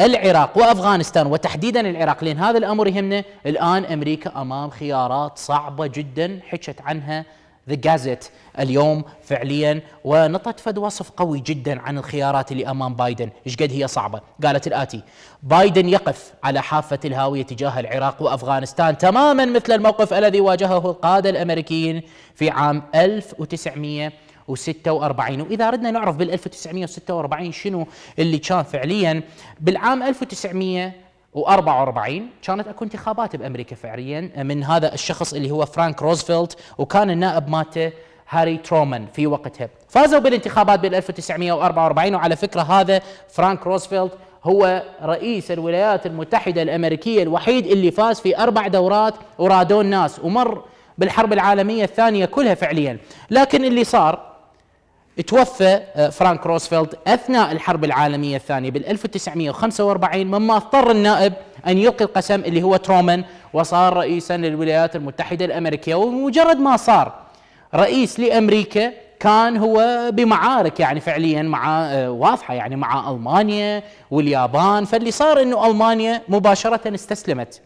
العراق وأفغانستان وتحديدا العراق لأن هذا الأمر يهمنا الآن أمريكا أمام خيارات صعبة جدا حكت عنها ذا جازيت اليوم فعليا ونطت فد وصف قوي جدا عن الخيارات اللي أمام بايدن، إيش قد هي صعبة؟ قالت الآتي: بايدن يقف على حافة الهاوية تجاه العراق وأفغانستان تماما مثل الموقف الذي واجهه القادة الأمريكيين في عام 1946 وإذا أردنا نعرف بال 1946 شنو اللي كان فعليا بالعام 1900 و44 كانت أكو انتخابات بأمريكا فعليا من هذا الشخص اللي هو فرانك روزفلت وكان النائب مالته هاري ترومان في وقتها. فازوا بالانتخابات بال 1944 وعلى فكرة هذا فرانك روزفلت هو رئيس الولايات المتحدة الأمريكية الوحيد اللي فاز في أربع دورات ورادون ناس ومر بالحرب العالمية الثانية كلها فعليا. لكن اللي صار توفى آه، فرانك روزفلت أثناء الحرب العالمية الثانية بال 1945 مما اضطر النائب أن يلقي القسم اللي هو ترومان وصار رئيسا للولايات المتحدة الأمريكية. ومجرد ما صار رئيس لأمريكا كان هو بمعارك يعني فعليا مع آه، واضحة يعني مع ألمانيا واليابان. فاللي صار إنه ألمانيا مباشرة استسلمت.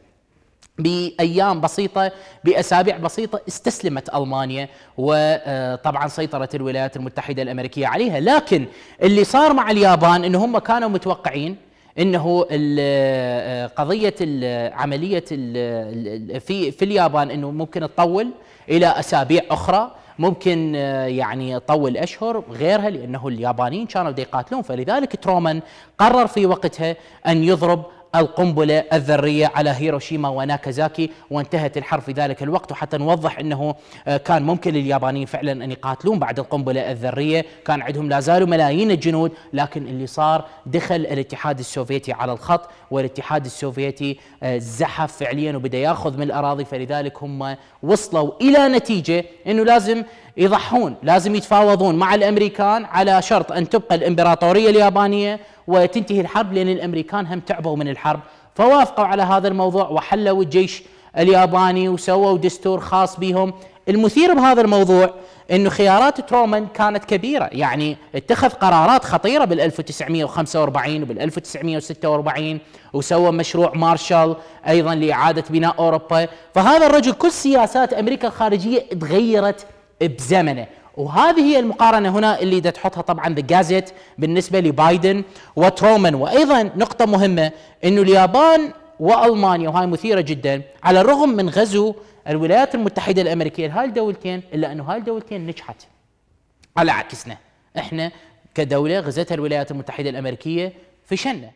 بأيام بسيطة بأسابيع بسيطة استسلمت ألمانيا وطبعا سيطرت الولايات المتحدة الأمريكية عليها. لكن اللي صار مع اليابان انه هم كانوا متوقعين إنه قضية عملية في في اليابان إنه ممكن تطول إلى أسابيع أخرى ممكن يعني طول أشهر غيرها لأنه اليابانيين كانوا يقاتلون. فلذلك ترومان قرر في وقتها أن يضرب القنبلة الذرية على هيروشيما وناكازاكي وانتهت الحرب في ذلك الوقت وحتى نوضح أنه آه، كان ممكن لليابانيين فعلا أن يقاتلون بعد القنبلة الذرية. كان عندهم لا زالوا ملايين الجنود لكن اللي صار دخل الاتحاد السوفيتي على الخط والاتحاد السوفيتي آه، زحف فعليا وبدأ يأخذ من الأراضي. فلذلك هم وصلوا إلى نتيجة أنه لازم يضحون لازم يتفاوضون مع الأمريكان على شرط أن تبقى الإمبراطورية اليابانية وتنتهي الحرب لأن الأمريكان هم تعبوا من الحرب. فوافقوا على هذا الموضوع وحلوا الجيش الياباني وسووا دستور خاص بهم. المثير بهذا الموضوع إنه خيارات ترومان كانت كبيرة. يعني اتخذ قرارات خطيرة بال 1945 وبال 1946 وسوى مشروع مارشال أيضا لإعادة بناء أوروبا. فهذا الرجل كل سياسات أمريكا الخارجية تغيرت بزمنه. وهذه هي المقارنة هنا اللي دا تحطها طبعا ذا جازيت بالنسبة لبايدن وترومان. وأيضا نقطة مهمة إنه اليابان وألمانيا وهاي مثيرة جدا على الرغم من غزو الولايات المتحدة الأمريكية لهاي الدولتين إلا إنه هاي الدولتين نجحت على عكسنا. إحنا كدولة غزتها الولايات المتحدة الأمريكية فشلنا.